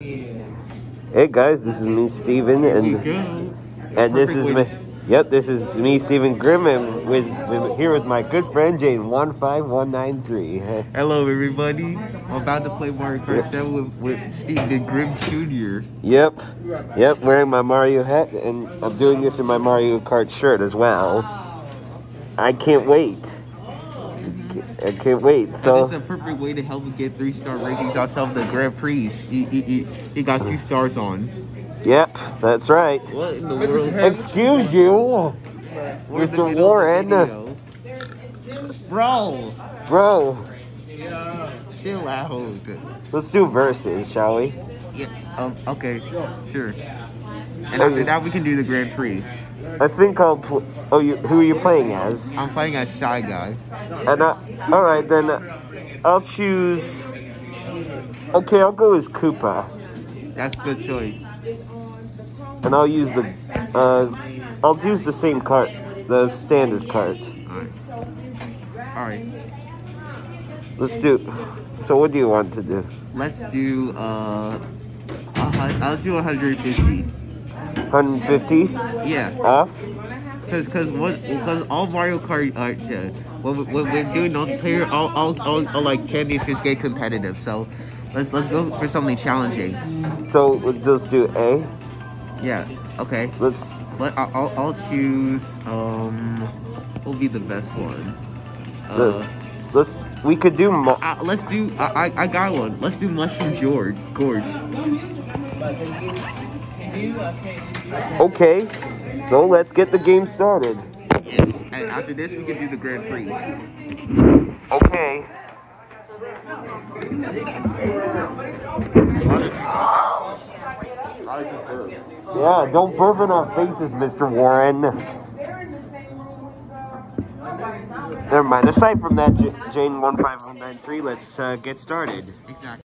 Hey guys, this is me, Stephen, and and this is Miss. Yep, this is me, Stephen Grim, and with, here with here is my good friend Jayden one five one nine three. Hello, everybody. I'm about to play Mario Kart 7 with, with Stephen Grim Jr. Yep, yep, wearing my Mario hat, and I'm doing this in my Mario Kart shirt as well. I can't wait. I can't wait. So this is a perfect way to help you get three star ratings outside of the Grand Prix. He, he, he, he got two stars on. Yep, that's right. What in the world? Excuse you, We're Mr. middle of the Warren. video. Bro, Bro. chill out. Let's do verses, shall we? Yeah. Um, okay. Sure. And after that, we can do the Grand Prix. I think I'll. Pl- oh, you, who are you playing as? I'm playing as Shy Guy. And I, all right, then uh, I'll choose. Okay, I'll go as Koopa, That's a good choice. and I'll use the. Uh, I'll use the same cart, the standard cart. Alright. Alright. Let's do. So, what do you want to do? Let's do, uh. Let's do 150. 150 Yeah. off. Cause, cause what? Cause all Mario Kart, uh, yeah, when, when we're doing multiplayer, all, all, all, all like championships get competitive. So, let's let's go for something challenging. So let's just do A. Yeah. Okay. Let's. Let I'll, I'll- I'll choose. Um, will be the best one? Uh, Let's. let's we could do. Uh, let's do. I, I I got one. Let's do Mushroom George. Gorge. Okay. So let's get the game started. Yes. And after this, we can do the Grand Prix. Okay. Yeah, don't burp in our faces, Mr. Warren. Never mind. Aside from that, J- Jayden one five one nine three. Let's uh, get started. Exactly.